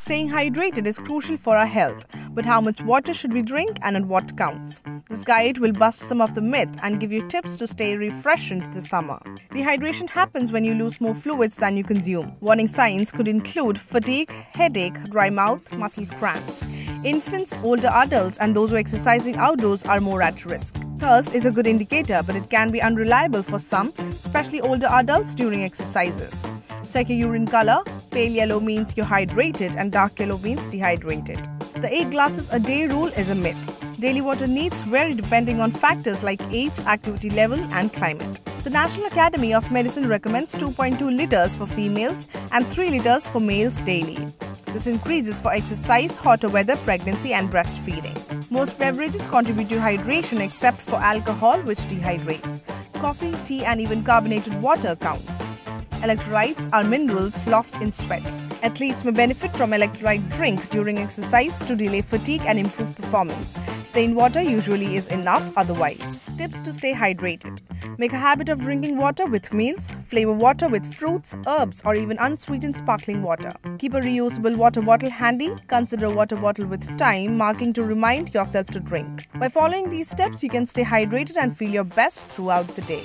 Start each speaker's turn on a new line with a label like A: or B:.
A: Staying hydrated is crucial for our health, but how much water should we drink and at what counts? This guide will bust some of the myth and give you tips to stay refreshed this summer. Dehydration happens when you lose more fluids than you consume. Warning signs could include fatigue, headache, dry mouth, muscle cramps. Infants, older adults, and those who are exercising outdoors are more at risk. Thirst is a good indicator, but it can be unreliable for some, especially older adults during exercises. Check your urine color. Pale yellow means you're hydrated and dark yellow means dehydrated. The 8 glasses a day rule is a myth. Daily water needs vary depending on factors like age, activity level, and climate. The National Academy of Medicine recommends 2.2 liters for females and 3 liters for males daily. This increases for exercise, hotter weather, pregnancy, and breastfeeding. Most beverages contribute to hydration except for alcohol, which dehydrates. Coffee, tea, and even carbonated water counts. Electrolytes are minerals lost in sweat. Athletes may benefit from electrolyte drink during exercise to delay fatigue and improve performance. Plain water usually is enough otherwise. Tips to stay hydrated. Make a habit of drinking water with meals, flavor water with fruits, herbs, or even unsweetened sparkling water. Keep a reusable water bottle handy. Consider a water bottle with time marking to remind yourself to drink. By following these steps, you can stay hydrated and feel your best throughout the day.